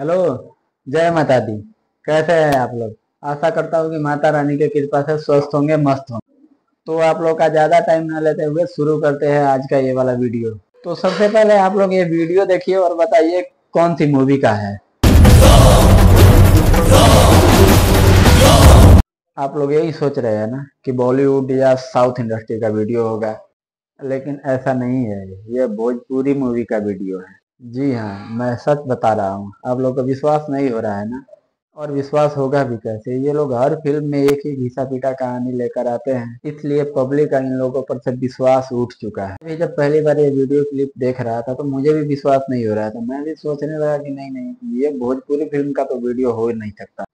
Hello, जय माता दी कैसे हैं आप लोग? आशा करता हूँ कि माता रानी के कृपा से स्वस्थ होंगे, मस्त होंगे। तो आप लोग का ज़्यादा टाइम ना लेते हुए शुरू करते हैं आज का ये वाला वीडियो। तो सबसे पहले आप लोग ये वीडियो देखिए और बताइए कौन सी मूवी का है। आप लोग यही सोच रहे हैं ना कि बॉलीवुड या साउथ इंडस्ट्री का वीडियो होगा, लेकिन ऐसा नहीं है। ये भोजपुरी मूवी का वीडियो है। जी हाँ मैं सच बता रहा हूँ। आप लोग को विश्वास नहीं हो रहा है ना? और विश्वास होगा भी कैसे? ये लोग हर फ़िल्म में एक ही घिसा पीटा कहानी लेकर आते हैं। इसलिए पब्लिक का इन लोगों पर से विश्वास उठ चुका है। अभी जब पहली बार ये वीडियो क्लिप देख रहा था तो मुझे भी विश्वास नहीं हो रहा था। मैं भी सोचने लगा कि नहीं नहीं, ये भोजपुरी फ़िल्म का तो वीडियो ही नहीं सकता।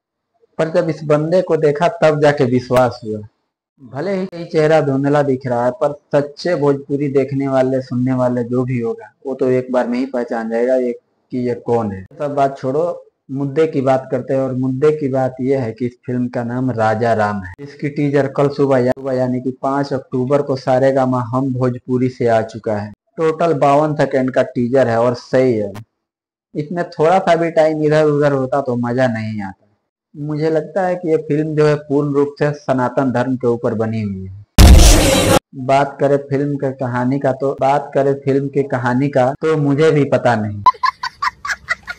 पर जब इस बंदे को देखा, तब जाके विश्वास हुआ। भले ही कहीं चेहरा धुंधला दिख रहा है, पर सच्चे भोजपुरी देखने वाले, सुनने वाले जो भी होगा, वो तो एक बार में ही पहचान जाएगा ये कि ये कौन है। सब बात छोड़ो, मुद्दे की बात करते हैं, और मुद्दे की बात यह है कि इस फ़िल्म का नाम राजा राम है। इसकी टीजर कल सुबह सुबह यानी कि पाँच अक्टूबर को सारेगा हम भोजपुरी से आ चुका है। टोटल बावन सेकेंड का टीजर है, और सही है। इसमें थोड़ा सा भी टाइम इधर उधर होता तो मज़ा नहीं आता। मुझे लगता है कि ये फ़िल्म जो है पूर्ण रूप से सनातन धर्म के ऊपर बनी हुई है। बात करें फ़िल्म के कहानी का तो बात करें फ़िल्म की कहानी का तो मुझे भी पता नहीं।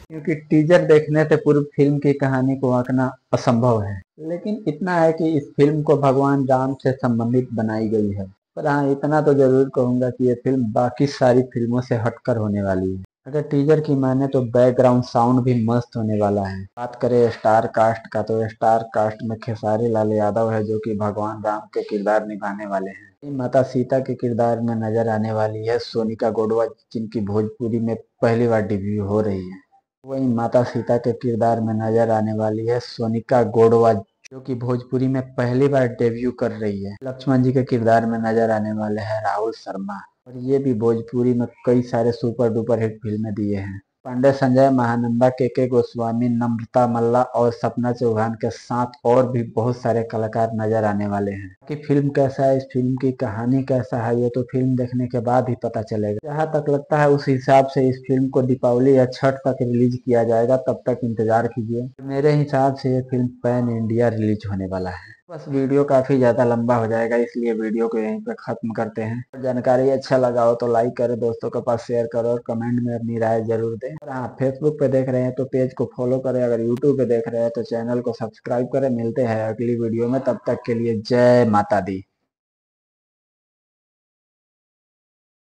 क्योंकि टीजर देखने से पूर्व फ़िल्म की कहानी को आंकना असंभव है। लेकिन इतना है कि इस फ़िल्म को भगवान राम से संबंधित बनाई गई है। पर हाँ इतना तो ज़रूर कहूँगा कि ये फ़िल्म बाकी सारी फ़िल्मों से हटकर होने वाली है। अगर टीजर की माने तो बैकग्राउंड साउंड भी मस्त होने वाला है। बात करें स्टार कास्ट का तो स्टार कास्ट में खेसारी लाल यादव है, जो कि भगवान राम के किरदार निभाने वाले हैं। माता सीता के किरदार में नज़र आने वाली है सोनिका गोडवा, जिनकी भोजपुरी में पहली बार डिब्यू हो रही है। वही माता सीता के किरदार में नज़र आने वाली है सोनिका गोडवा, जो कि भोजपुरी में पहली बार डेब्यू कर रही है। लक्ष्मण जी के किरदार में नज़र आने वाले हैं राहुल शर्मा। और ये भी भोजपुरी में कई सारे सुपर डुपर हिट फ़िल्में दिए हैं। पांडे संजय, महानंदा, के के गोस्वामी, नम्रता मल्ला और सपना चौहान के साथ और भी बहुत सारे कलाकार नज़र आने वाले हैं। कि फ़िल्म कैसा है, इस फ़िल्म की कहानी कैसा है, ये तो फ़िल्म देखने के बाद ही पता चलेगा। जहाँ तक लगता है उस हिसाब से इस फ़िल्म को दीपावली या छठ तक रिलीज़ किया जाएगा, तब तक इंतज़ार कीजिए। मेरे हिसाब से ये फ़िल्म पैन इंडिया रिलीज़ होने वाला है। बस वीडियो काफ़ी ज़्यादा लंबा हो जाएगा, इसलिए वीडियो को यहीं पर खत्म करते हैं। जानकारी अच्छा लगा हो तो लाइक करो, दोस्तों के पास शेयर करो और कमेंट में अपनी राय ज़रूर दें। और हाँ फेसबुक पे देख रहे हैं तो पेज को फॉलो करें, अगर यूट्यूब पे देख रहे हैं तो चैनल को सब्सक्राइब करें। मिलते हैं अगली वीडियो में, तब तक के लिए जय माता दी।